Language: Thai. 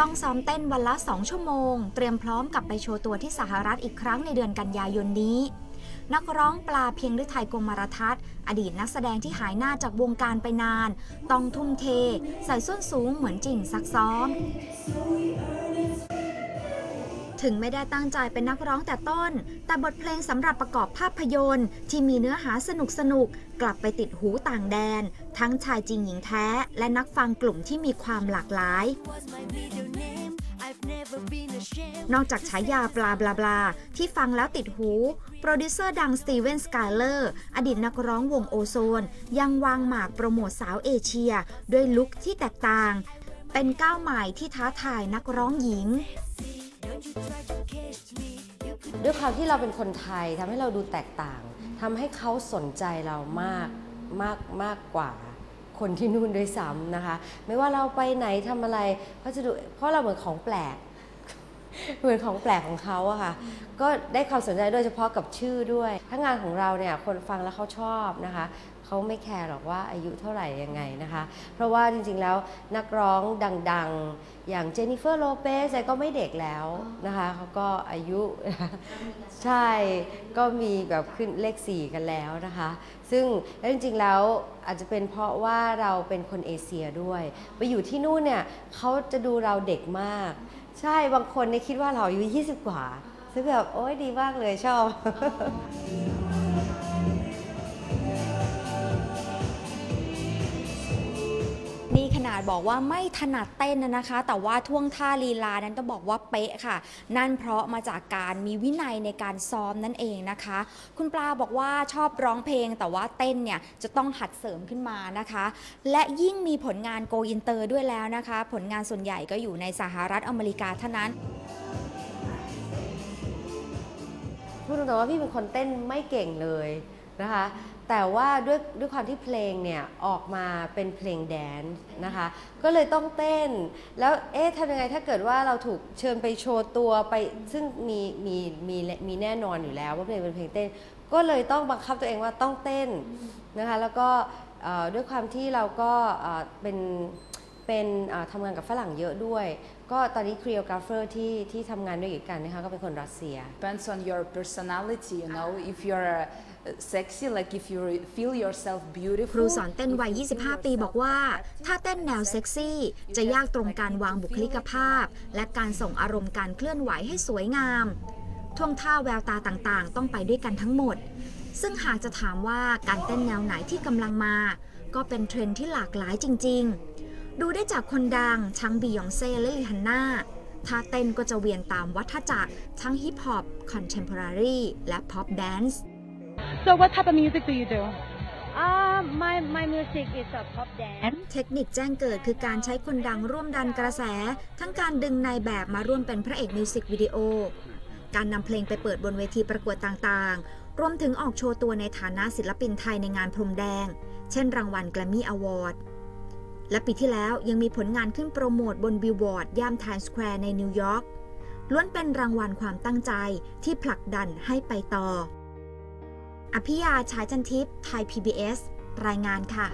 ต้องซ้อมเต้นวันละ 2 ชั่วโมง เตรียมพร้อมกลับไปโชว์ตัวที่สหรัฐอีกครั้งในเดือนกันยายนนี้ นักร้องปลาเพียงฤทัยกมารทัศน์อดีตนักแสดงที่หายหน้าจากวงการไปนาน ต้องทุ่มเท ใส่ส้นสูงเหมือนจริงซักซ้อมถึงไม่ได้ตั้งใจเป็นนักร้องแต่ต้น แต่บทเพลงสำหรับประกอบภาพยนตร์ ที่มีเนื้อหาสนุกสนุกกลับไปติดหูต่างแดน ทั้งชายจริงหญิงแท้ และนักฟังกลุ่มที่มีความหลากหลาย นอกจากฉายา blah blah blah ที่ฟังแล้วติดหู โปรดิวเซอร์ดังสตีเวนสกายเลอร์ อดีตนักร้องวงโอโซน ยังวางหมากโปรโมทสาวเอเชีย ด้วยลุคที่แตกต่าง เป็นก้าวใหม่ที่ท้าทายนักร้องหญิงด้วยความที่เราเป็นคนไทยทำให้เราดูแตกต่างทำให้เขาสนใจเรามากมากมากกว่า คนที่นู่นด้วยซ้ำนะคะ ไม่ว่าเราไปไหนทำอะไรเขาจะดูเพราะเราเหมือนของแปลก เหมือนของแปลกของเขาอะค่ะ ก็ได้ความสนใจโดยเฉพาะกับชื่อด้วย ถ้างานของเราเนี่ยคนฟังแล้วเขาชอบนะคะเขาไม่แคร์หรอกว่าอายุเท่าไหร่ยังไงนะคะ เพราะว่าจริงๆแล้วนักร้องดังๆ อย่างเจนนิเฟอร์โลเปสก็ไม่เด็กแล้วนะคะเขาก็อายุ ใช่ก็มีแบบขึ้นเลข4กันแล้วนะคะ ซึ่งแล้วจริงๆแล้วอาจจะเป็นเพราะว่าเราเป็นคนเอเชียด้วย ไปอยู่ที่นู่นเนี่ยเขาจะดูเราเด็กมาก ใช่บางคนเนี่ยคิดว่าเราอายุ20 กว่าซึ่งแบบโอ้ยดีมากเลยชอบ นาดบอกว่าไม่ถนัดเต้นนะนะคะ แต่ว่าท่วงท่าลีลานั้นต้องบอกว่าเป๊ะค่ะ นั่นเพราะมาจากการมีวินัยในการซ้อมนั่นเองนะคะ คุณปลาบอกว่าชอบร้องเพลง แต่ว่าเต้นเนี่ยจะต้องหัดเสริมขึ้นมานะคะ และยิ่งมีผลงานโกอินเตอร์ด้วยแล้วนะคะ ผลงานส่วนใหญ่ก็อยู่ในสหรัฐอเมริกาเท่านั้นพูดตรงๆว่าพี่เป็นคนเต้นไม่เก่งเลย นะคะแต่ว่าด้วยด้วยความที่เพลงเนี่ยออกมาเป็นเพลงแดนซ์นะคะก็เลยต้องเต้น แล้วเอ๊ะทำยังไงถ้าเกิดว่าเราถูกเชิญไปโชว์ตัวไปซึ่งมีมีมีมีแน่นอนอยู่แล้วว่าเพลงเป็นเพลงเต้น ก็เลยต้องบังคับตัวเองว่าต้องเต้นนะคะแล้วก็ด้วยความที่เราก็เป็น เป็นเอ่อทำงานกับฝรั่งเยอะด้วย ก็ตอนนี้ choreographer ที่ที่ทำงานด้วยกันนะคะก็เป็นคนรัสเซีย depends on your personality you know if you're uh, sexy like if you feel yourself ค beautiful รูสอนเต้นวัย if you feel 25 ปี yourself บอกว่า ถ้าเต้นแนวเซ็กซี่ จะยากตรงการวางบุคลิกภาพ และการส่งอารมณ์การเคลื่อนไหวให้สวยงามท่วงท่าแววตาต่างๆ ต้องไปด้วยกันทั้งหมด ซึ่งหากจะถามว่าการเต้นแนวไหนที่กำลังมา ก็เป็นเทรนด์ที่หลากหลายจริง ๆ ดูได้จากคนดังทั้งบียองเซ่และลิฮันน่าท่าเต้นก็จะเวียนตามวัฏจักรทั้งฮิปฮอป contemporary และพ็อปแดนซ์ So what type of music do you do? Uh, my, my music is a pop dance. เทคนิคแจ้งเกิดคือการใช้คนดังร่วมดันกระแส ทั้งการดึงนายแบบมาร่วมเป็นพระเอกมิวสิกวิดีโอ การนำเพลงไปเปิดบนเวทีประกวดต่างๆ รวมถึงออกโชว์ตัวในฐานะศิลปินไทยในงานพรมแดง เช่นรางวัลแกรมมี่อวอร์ด และปีที่แล้วยังมีผลงานขึ้นโปรโมทบนบิลบอร์ดย่านไทม์สแควร์ในนิวยอร์กล้วนเป็นรางวัลความตั้งใจที่ผลักดันให้ไปต่อ อภิยาชายจันทิพย์ไทย PBS รายงานค่ะ